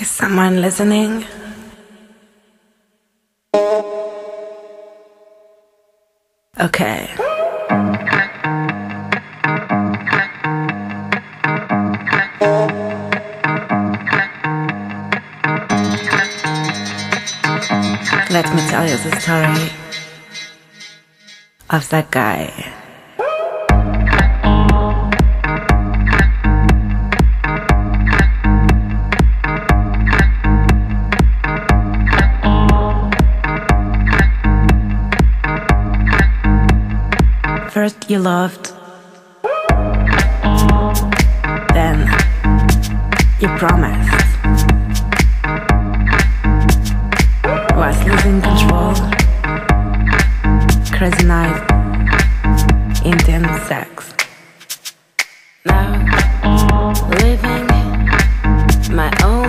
Is someone listening? Okay. Let me tell you the story of that guy. First you loved, then you promised. Was losing control, crazy night, intense sex. Now living my own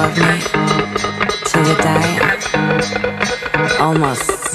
love me till you die? Almost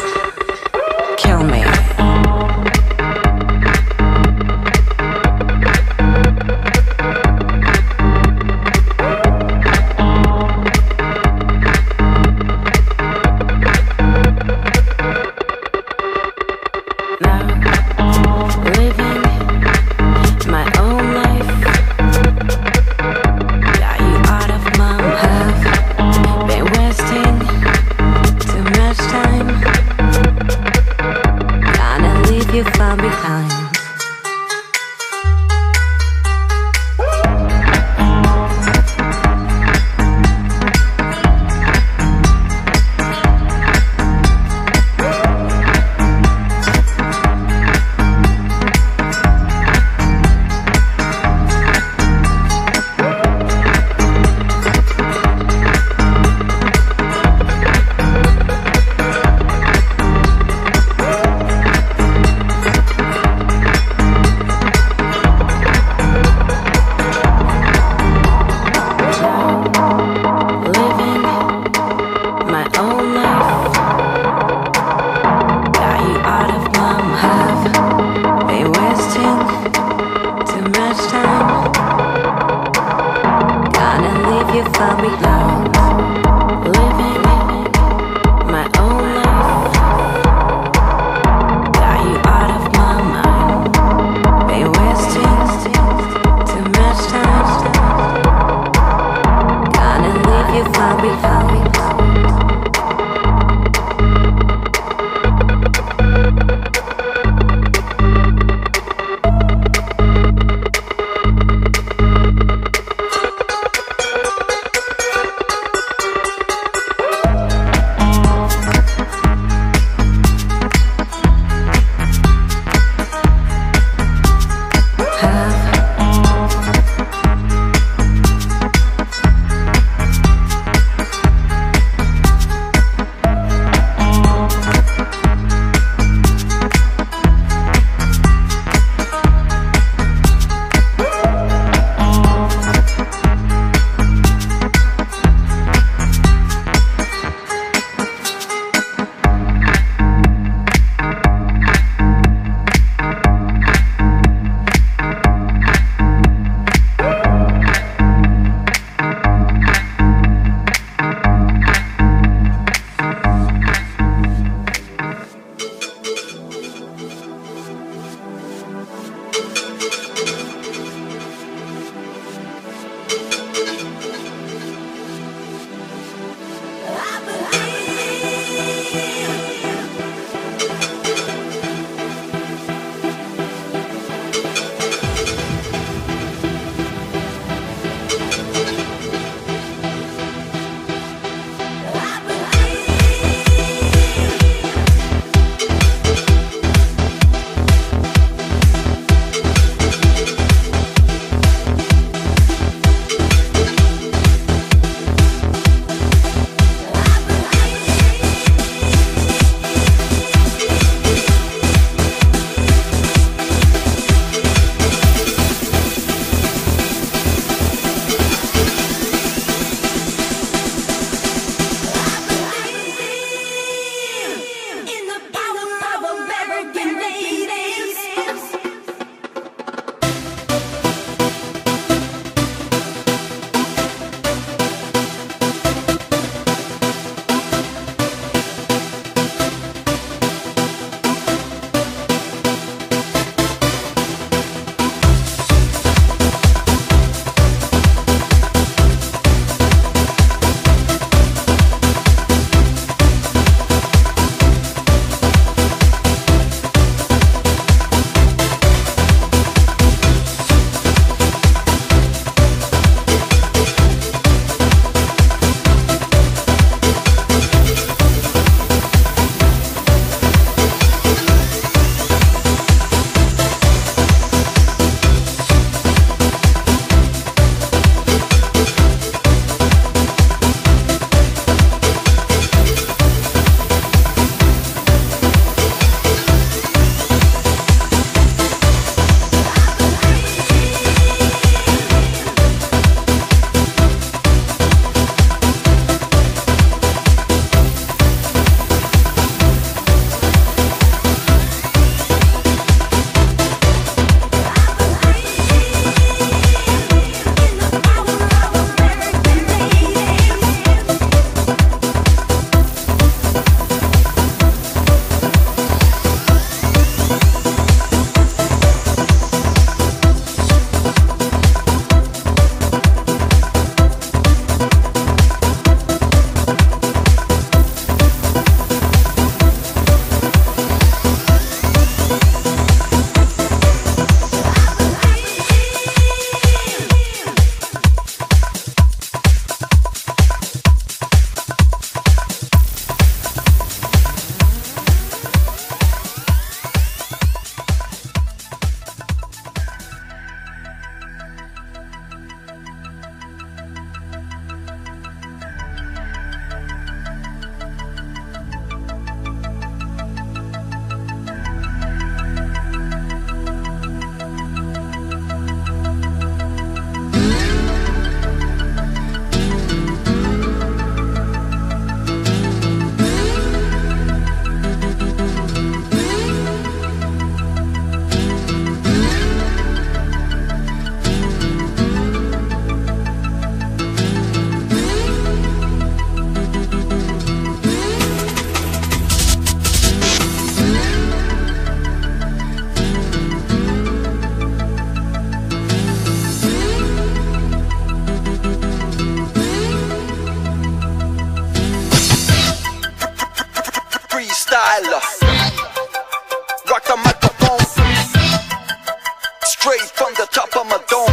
the top of my dome.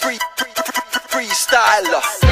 Free, free, free, freestyler.